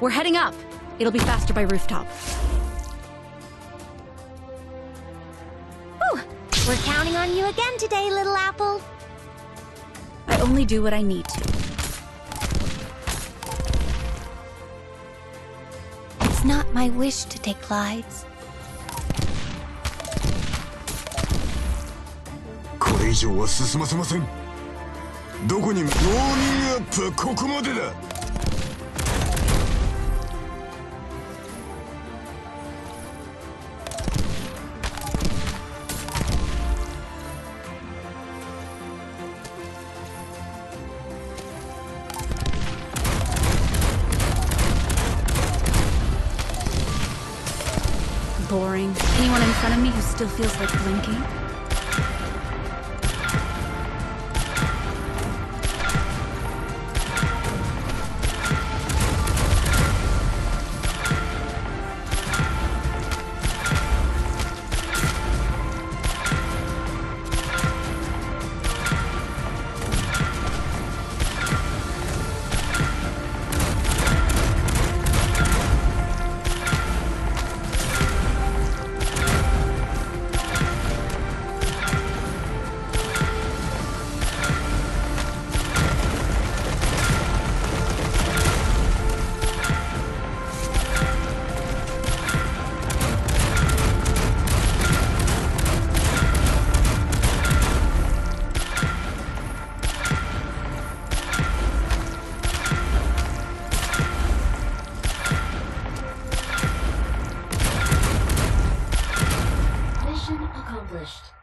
We're heading up. It'll be faster by rooftop. Whew. We're counting on you again today, little apple. I only do what I need to. It's not my wish to take glides. これ以上は進ませませんどこにもウォーミングアップはここまでだ Boring. Anyone in front of me who still feels like blinking? Accomplished.